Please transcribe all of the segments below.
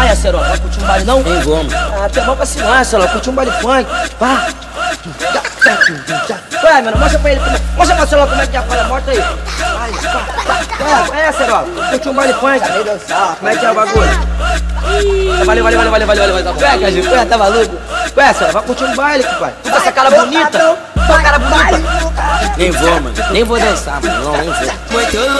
Vai, Acerola, vai curtir um baile não? Tem como. Ah, tu é bom pra assinar, Acerola, curtir um baile funk. Vá. Ué, mano, mostra pra ele como Mostra pra Acerola como é que é a palha, mostra aí. Vai, vai, vai. É, Acerola, curtir um baile funk. Como é que é o bagulho? Valeu, valeu, valeu, valeu, valeu, valeu. Ué, Gil, ué, tá maluco? Ué, Acerola, vai curtir um baile, pai. Tu com essa cara bonita. Tua cara bonita. Nem vou, mano. Nem vou dançar, mano. Não, nem vou.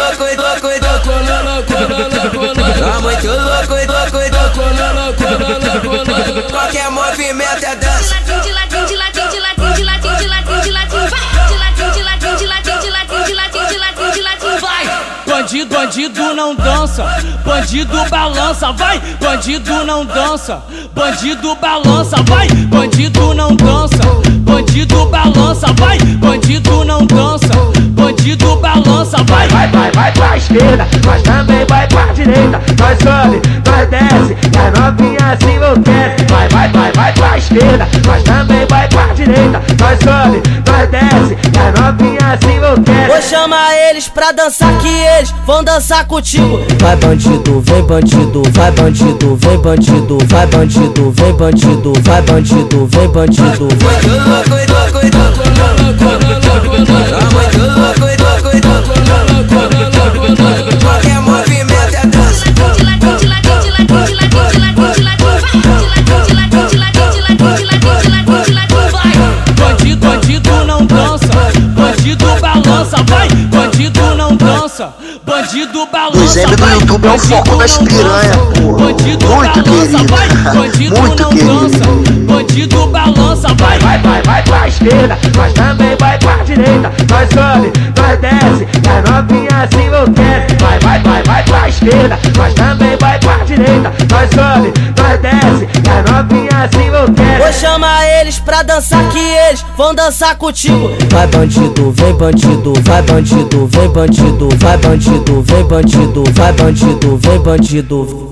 De latim, de latim, vai. Bandido, bandido não dança, bandido balança, vai. Bandido não dança, bandido balança, vai. Bandido não dança, bandido balança, vai. Bandido não dança, bandido balança, vai. Vai, vai, vai pra esquerda, mas também vai pra direita. Nós sobe, nós desce, e se enlouquece. Vai, vai, vai, vai pra esquerda, mas também vai pra direita. Nós sobe, nós desce, e a novinha se enlouquece. Vou chamar eles pra dançar que eles vão dançar contigo. Vai bandido, vem bandido, vai bandido, vem bandido, vai bandido, vem bandido, vai bandido, vem bandido. Muito louco, louco, bandido balança, vai. Bandido não dança, bandido balança. Do vai. YouTube é o Bandido foco das não piranha, dança, porra. Bandido Muito balança, vai. Bandido Muito não querido. dança, bandido balança, vai. Vai, vai, vai pra esquerda, mas também vai pra direita. Nós sobe, nós desce, e a novinha se enlouquece. Vai, vai, vai, vai pra esquerda, mas também vai pra direita. Nós sobe, nós desce, e a novinha se enlouquece. Vou chamar eles pra dançar que eles vão dançar contigo. Vai bandido, vem bandido, vai bandido, vem bandido, vai bandido, vem bandido, vai bandido, vem bandido.